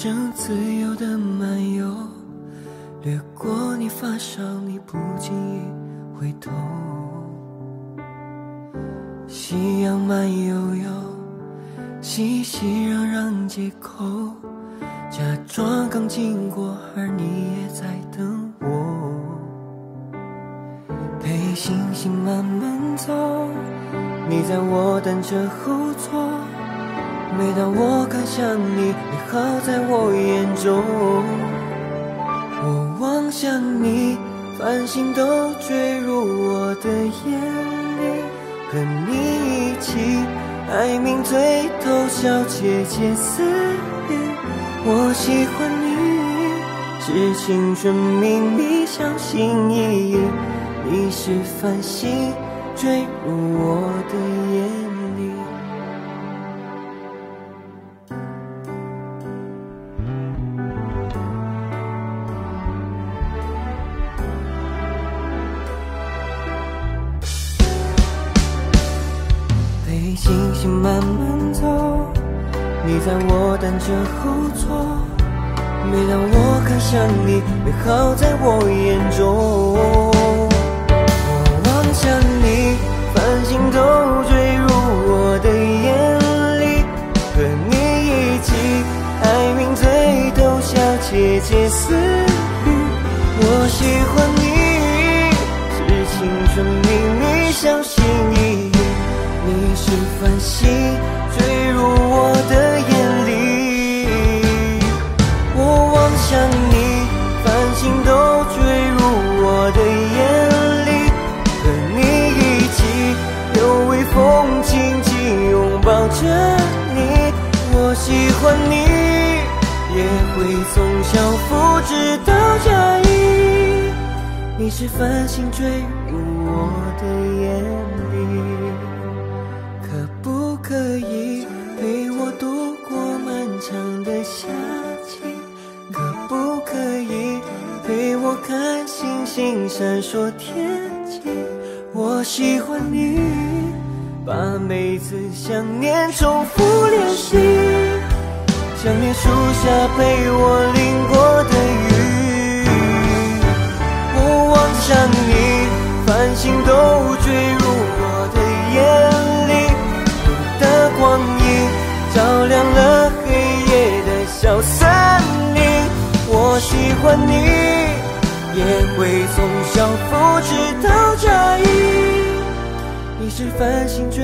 正自由的漫游，掠过你发梢，你不经意回头。夕阳慢悠悠，熙熙攘攘街口，假装刚经过，而你也在等我。陪星星慢慢走，你在我单车后座。每当我看向你，你好在我眼中。我望向你，繁星都坠入我的眼里，和你一起爱抿嘴偷笑，窃窃私语。我喜欢你，是青春秘密，小心翼翼。你是繁星坠入我的眼。星星慢慢走，你在我单车后座。每当我看向你，美好在我眼中。我望向你，繁星都坠入我的眼里，和你一起爱抿嘴偷笑，窃窃私语。我喜欢你，是青春秘密，小心翼翼。你是繁星坠入我的眼里，我望向你，繁星都坠入我的眼里，和你一起有微风轻轻拥抱着你。我喜欢你，也会从小复制到加一。你是繁星坠入我的眼里。可以陪我度过漫长的夏季，可不可以陪我看星星闪烁天际？我喜欢你，把每次想念重复练习，想念树下陪我淋过的雨。我望向你，繁星都坠入我喜欢你，也会从小复制到这一。你是繁星坠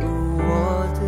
入我的。